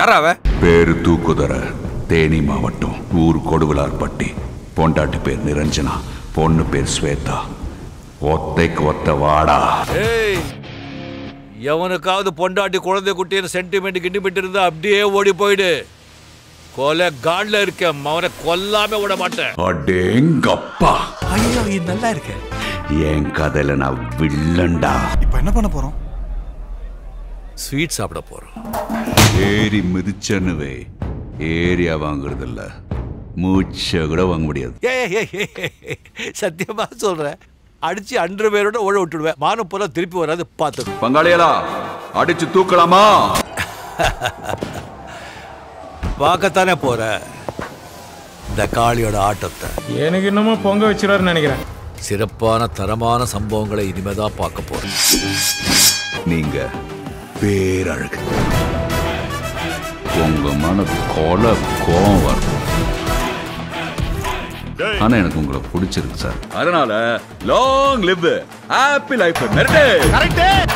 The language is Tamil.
யாரா அவ பேரு தூக்குதர தேனி மாவட்டம் ஊர் கொடுவிலார்பட்டி. பொண்டாட்டி பேர் நிரஞ்சனா பொண்ணு பேர் ஸ்வேதா. ஒத்தைக்கு ஒத்த வாடா. ஏய் எவனுக்காவது பொண்டாட்டி குழந்தை குட்டின்னு சென்டிமெண்ட் கிண்டிமெண்ட் இருந்தா அப்படியே ஓடி போயிடு. கொலை காட்ல இருக்கேன் அவனை கொல்லாம விட மாட்டேன். அடேங்கப்பா. ஐயோ இது நல்லா இருக்க. என் கதையில நான் வில்லண்டா இப்போ என்ன பண்ண போறோம்? ஸ்வீட் சாப்பிட போறோம். ஏறி மிதிச்சனுவே ஏரியா வாங்குறது இல்ல மூச்சை கூட வாங்க முடியாது. ஏய், ஏய், ஏய், ஏய், சத்தியமா சொல்றேன். அடிச்சு அன்று பேரோட ஓட விட்டுடுவேன். மானம் போல திருப்பி வராது பார்த்துக்கோ. பங்காளியலா அடிச்சு தூக்கலாமா? பார்க்கத்தானே போற? இந்த காளியோட ஆட்டத்தை. எனக்கு என்னமோ பொங்க வச்சிருவாருன்னு நினைக்கிறேன். சிறப்பான தரமான சம்பவங்களை இனிமேதான் பார்க்க போறேன் நீங்க பேரழகு. உங்க மன கொலை கோவம் வரும். ஆனா எனக்கு உங்களை பிடிச்சிருக்கு சார். அதனால long live happy life correct